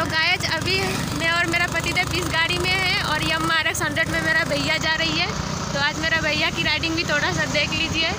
तो गायज अभी मैं और मेरा पतिदेव इस गाड़ी में है और यम आर एक्स हंड्रेड में मेरा भैया जा रही है। तो आज मेरा भैया की राइडिंग भी थोड़ा सा देख लीजिए।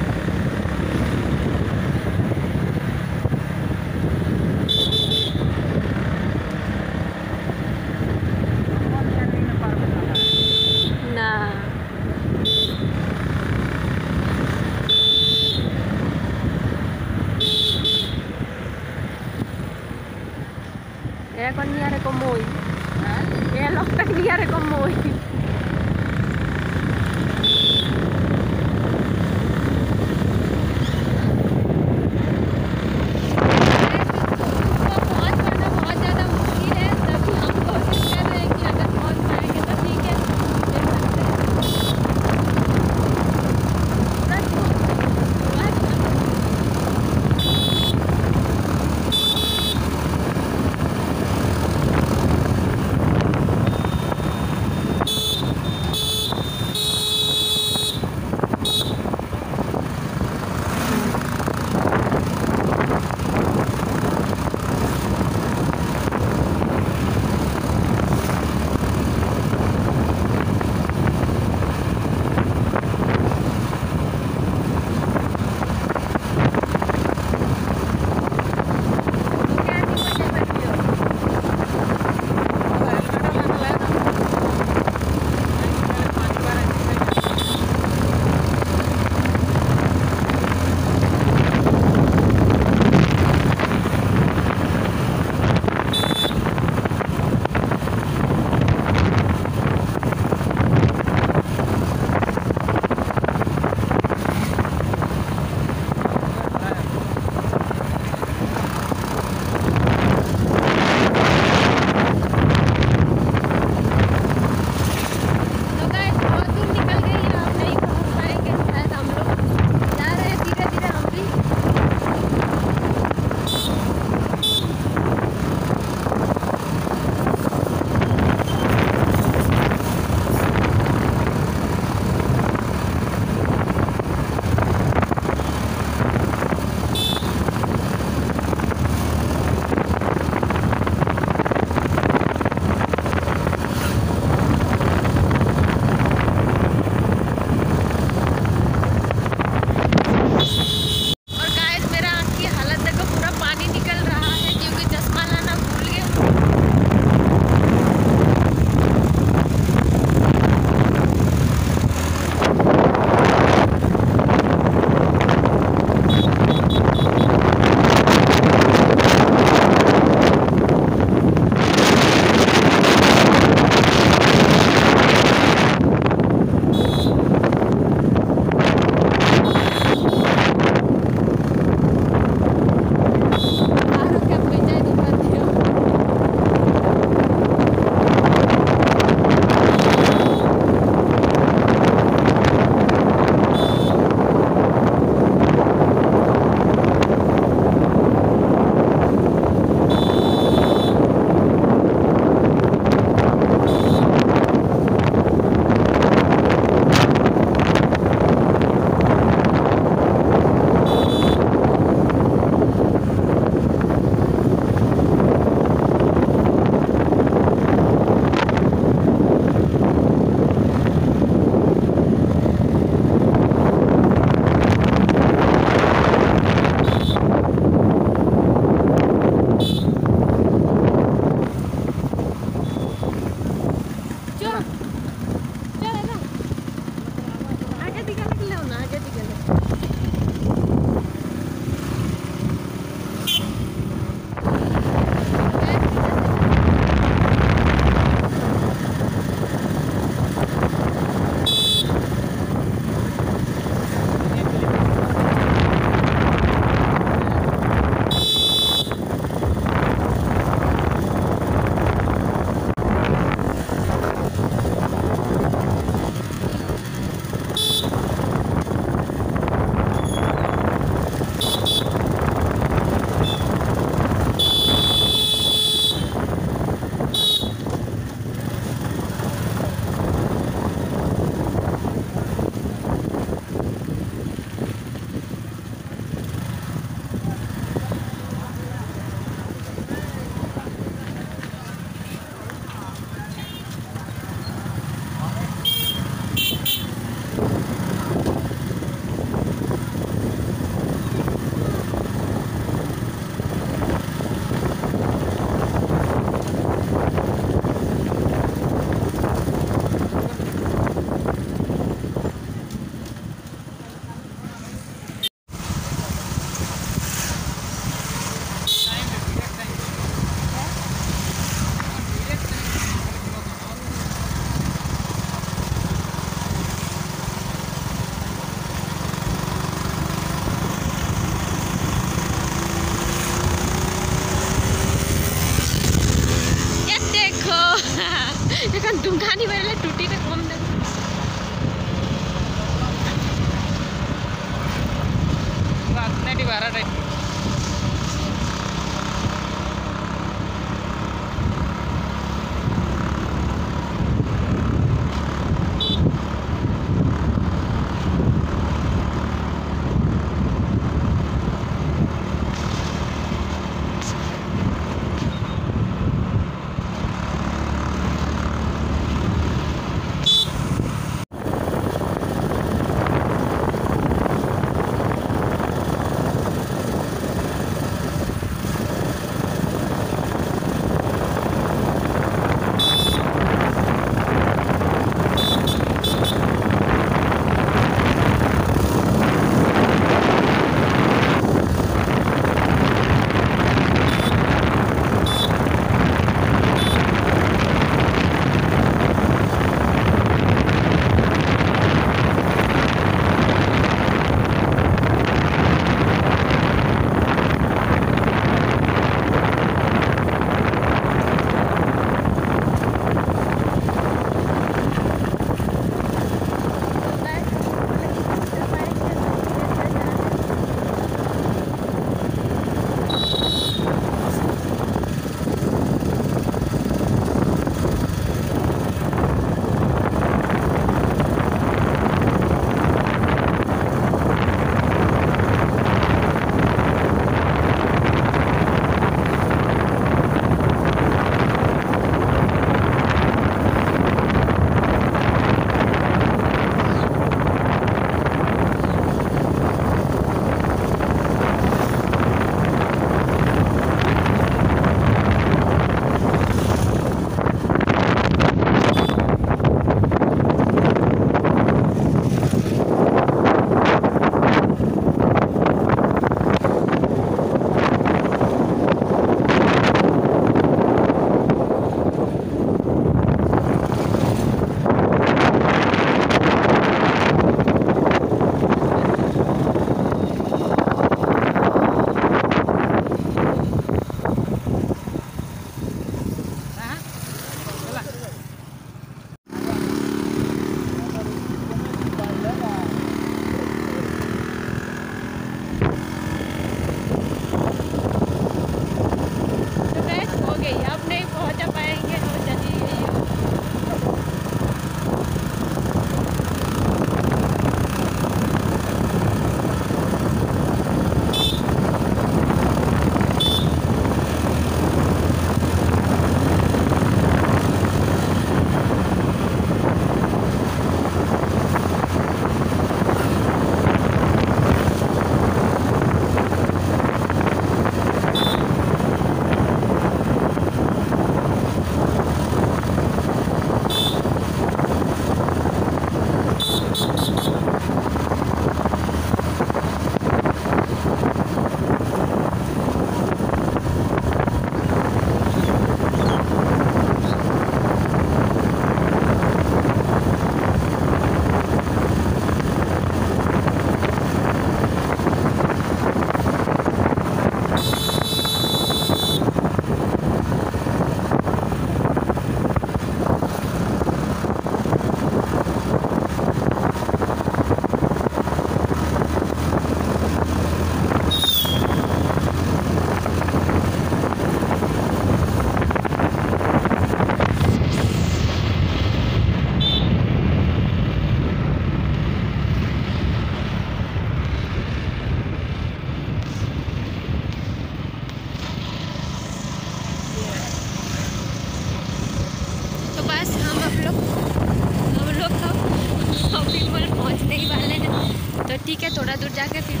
ya que si